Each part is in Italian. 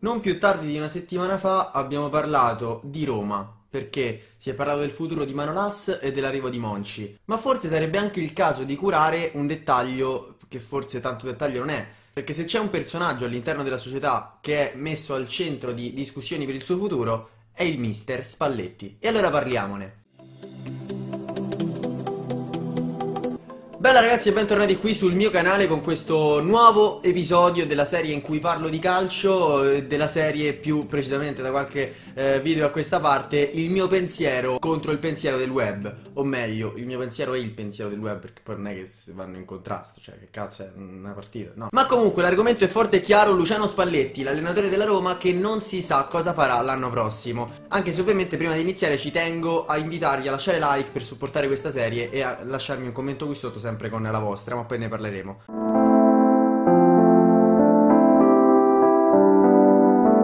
Non più tardi di una settimana fa abbiamo parlato di Roma, perché si è parlato del futuro di Manolas e dell'arrivo di Monci, ma forse sarebbe anche il caso di curare un dettaglio che forse tanto dettaglio non è, perché se c'è un personaggio all'interno della società che è messo al centro di discussioni per il suo futuro, è il mister Spalletti. E allora parliamone. Bella ragazzi e bentornati qui sul mio canale con questo nuovo episodio della serie in cui parlo di calcio, eh, della serie più precisamente da qualche eh, video a questa parte, il mio pensiero contro il pensiero del web, o meglio, il mio pensiero è il pensiero del web perché poi non è che vanno in contrasto, cioè che cazzo è una partita, no. Ma comunque l'argomento è forte e chiaro, Luciano Spalletti, l'allenatore della Roma che non si sa cosa farà l'anno prossimo, anche se ovviamente prima di iniziare ci tengo a invitarvi a lasciare like per supportare questa serie e a lasciarmi un commento qui sotto sempre con la vostra, ma poi ne parleremo.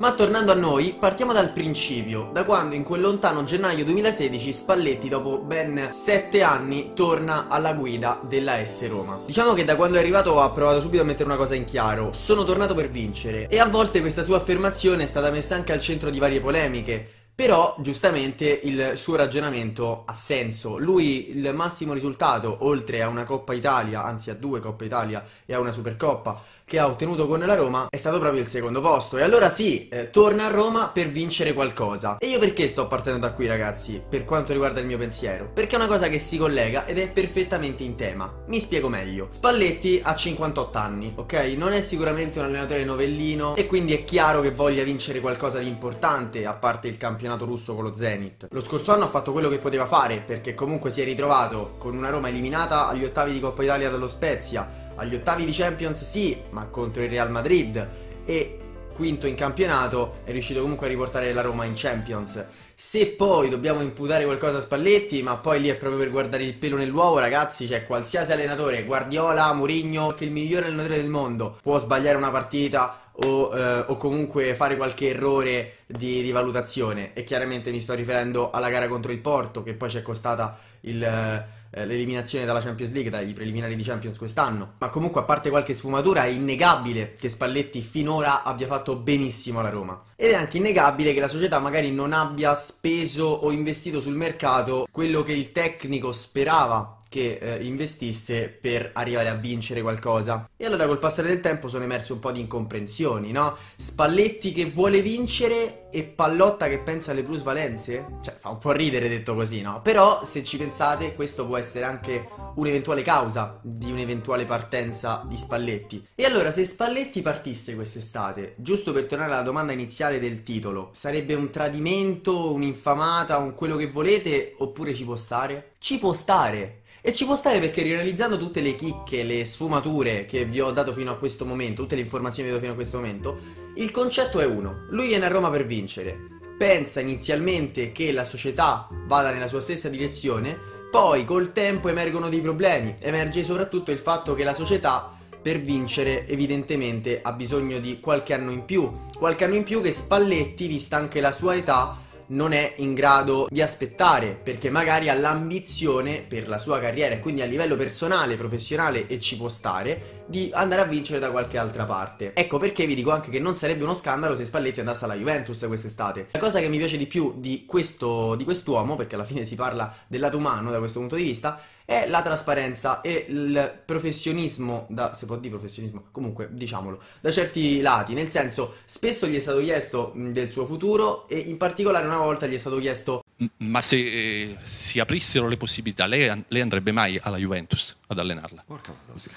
Ma tornando a noi, partiamo dal principio, da quando in quel lontano gennaio 2016 Spalletti dopo ben 7 anni torna alla guida della S Roma. Diciamo che da quando è arrivato ha provato subito a mettere una cosa in chiaro, sono tornato per vincere e a volte questa sua affermazione è stata messa anche al centro di varie polemiche, però, giustamente, il suo ragionamento ha senso. Lui, il massimo risultato, oltre a una Coppa Italia, anzi a due Coppa Italia e a una Supercoppa, che ha ottenuto con la Roma è stato proprio il secondo posto. E allora sì, eh, torna a Roma per vincere qualcosa. E io perché sto partendo da qui, ragazzi, per quanto riguarda il mio pensiero? Perché è una cosa che si collega ed è perfettamente in tema. Mi spiego meglio. Spalletti ha 58 anni, ok? Non è sicuramente un allenatore novellino e quindi è chiaro che voglia vincere qualcosa di importante, a parte il campionato russo con lo Zenit. Lo scorso anno ha fatto quello che poteva fare, perché comunque si è ritrovato con una Roma eliminata agli ottavi di Coppa Italia dallo Spezia agli ottavi di Champions sì, ma contro il Real Madrid e quinto in campionato è riuscito comunque a riportare la Roma in Champions. Se poi dobbiamo imputare qualcosa a Spalletti, ma poi lì è proprio per guardare il pelo nell'uovo, ragazzi, cioè qualsiasi allenatore, Guardiola, Mourinho, che è il migliore allenatore del mondo, può sbagliare una partita o, eh, o comunque fare qualche errore di, di, valutazione. E chiaramente mi sto riferendo alla gara contro il Porto, che poi ci è costata il... Eh, l'eliminazione dalla Champions League, dai preliminari di Champions quest'anno. Ma comunque, a parte qualche sfumatura, è innegabile che Spalletti finora abbia fatto benissimo alla Roma. Ed è anche innegabile che la società magari non abbia speso o investito sul mercato quello che il tecnico sperava che eh, investisse per arrivare a vincere qualcosa. E allora col passare del tempo sono emerse un po' di incomprensioni, no? Spalletti che vuole vincere e Pallotta che pensa alle plusvalenze? Cioè, fa un po' ridere detto così, no? Però, se ci pensate, questo può essere anche un'eventuale causa di un'eventuale partenza di Spalletti. E allora, se Spalletti partisse quest'estate, giusto per tornare alla domanda iniziale del titolo, sarebbe un tradimento, un'infamata, un quello che volete, oppure ci può stare? Ci può stare! E ci può stare perché realizzando tutte le chicche, le sfumature che vi ho dato fino a questo momento, tutte le informazioni che vi ho dato fino a questo momento, il concetto è uno. Lui viene a Roma per vincere. Pensa inizialmente che la società vada nella sua stessa direzione, poi col tempo emergono dei problemi. Emerge soprattutto il fatto che la società per vincere evidentemente ha bisogno di qualche anno in più. Qualche anno in più che Spalletti, vista anche la sua età, non è in grado di aspettare perché magari ha l'ambizione per la sua carriera e quindi a livello personale, professionale e ci può stare di andare a vincere da qualche altra parte. Ecco perché vi dico anche che non sarebbe uno scandalo se Spalletti andasse alla Juventus quest'estate. La cosa che mi piace di più di, questo, di quest'uomo, perché alla fine si parla del lato umano da questo punto di vista, è la trasparenza e il professionismo, da, se può dire professionismo, comunque diciamolo, da certi lati, nel senso spesso gli è stato chiesto del suo futuro e in particolare una volta gli è stato chiesto ma se eh, si aprissero le possibilità, lei, lei, andrebbe mai alla Juventus ad allenarla? Porca musica,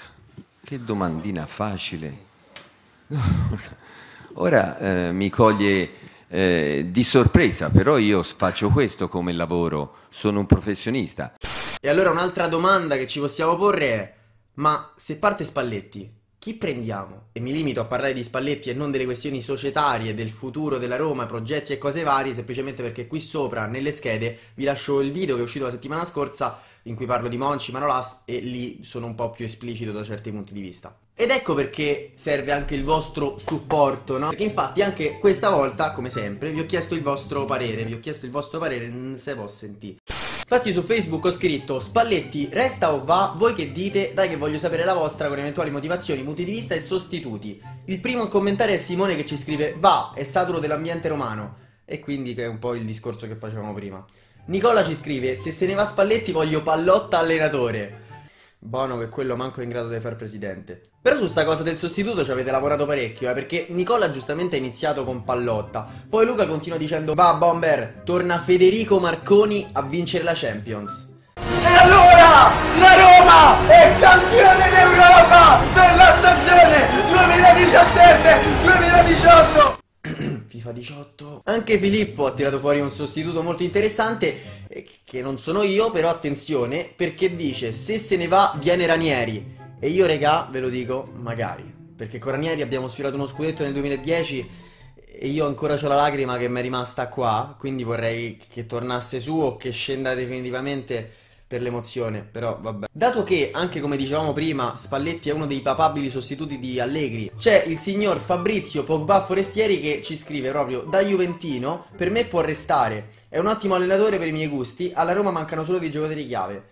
che domandina facile. Ora eh, mi coglie eh, di sorpresa, però io faccio questo come lavoro, sono un professionista. E allora un'altra domanda che ci possiamo porre è, ma se parte Spalletti, chi prendiamo? E mi limito a parlare di Spalletti e non delle questioni societarie, del futuro della Roma, progetti e cose varie, semplicemente perché qui sopra, nelle schede, vi lascio il video che è uscito la settimana scorsa, in cui parlo di Monci, Manolas, e lì sono un po' più esplicito da certi punti di vista. Ed ecco perché serve anche il vostro supporto, no? Perché infatti anche questa volta, come sempre, vi ho chiesto il vostro parere, vi ho chiesto il vostro parere, se può sentire. Infatti su Facebook ho scritto Spalletti resta o va? Voi che dite? Dai che voglio sapere la vostra con eventuali motivazioni, punti di vista e sostituti. Il primo a commentare è Simone che ci scrive Va, è saturo dell'ambiente romano. E quindi che è un po' il discorso che facevamo prima. Nicola ci scrive Se se ne va Spalletti voglio pallotta allenatore. Buono che quello manco è in grado di fare presidente. Però su sta cosa del sostituto ci avete lavorato parecchio, eh, perché Nicola giustamente ha iniziato con Pallotta. Poi Luca continua dicendo: Va, Bomber, torna Federico Marconi a vincere la Champions. E allora la Roma è campione d'Europa per la stagione 2017-2018! FIFA 18. Anche Filippo ha tirato fuori un sostituto molto interessante che non sono io, però attenzione, perché dice se se ne va viene Ranieri. E io, regà, ve lo dico, magari. Perché con Ranieri abbiamo sfiorato uno scudetto nel 2010 e io ancora ho la lacrima che mi è rimasta qua, quindi vorrei che tornasse su o che scenda definitivamente per l'emozione, però vabbè. Dato che, anche come dicevamo prima, Spalletti è uno dei papabili sostituti di Allegri, c'è il signor Fabrizio Pogba Forestieri che ci scrive proprio da Juventino, per me può restare, è un ottimo allenatore per i miei gusti, alla Roma mancano solo dei giocatori chiave.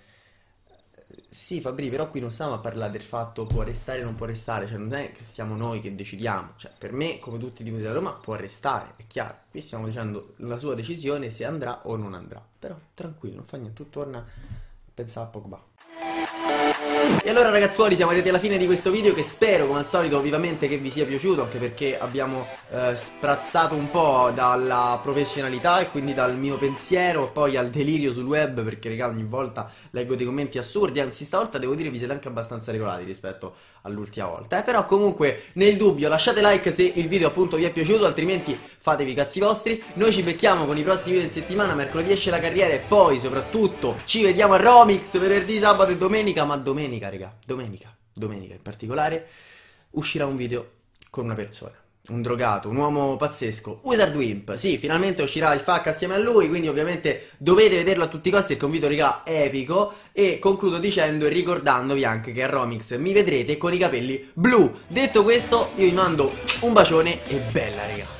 Sì, Fabri, però qui non stiamo a parlare del fatto può restare o non può restare, cioè non è che siamo noi che decidiamo, cioè per me, come tutti i tifosi della Roma, può restare, è chiaro. Qui stiamo dicendo la sua decisione se andrà o non andrà. Però tranquillo, non fa niente, tutto torna pensava a Pogba. E allora ragazzuoli siamo arrivati alla fine di questo video che spero come al solito vivamente che vi sia piaciuto anche perché abbiamo eh, sprazzato un po' dalla professionalità e quindi dal mio pensiero poi al delirio sul web perché raga ogni volta leggo dei commenti assurdi anzi stavolta devo dire vi siete anche abbastanza regolati rispetto all'ultima volta eh? però comunque nel dubbio lasciate like se il video appunto vi è piaciuto altrimenti fatevi i cazzi vostri noi ci becchiamo con i prossimi video in settimana mercoledì esce la carriera e poi soprattutto ci vediamo a Romix venerdì sabato e domenica ma domenica raga domenica domenica in particolare uscirà un video con una persona un drogato, un uomo pazzesco, Wizard Wimp. Sì, finalmente uscirà il FAC assieme a lui, quindi ovviamente dovete vederlo a tutti i costi perché è un video, raga, epico. E concludo dicendo e ricordandovi anche che a Romix mi vedrete con i capelli blu. Detto questo, io vi mando un bacione e bella, raga.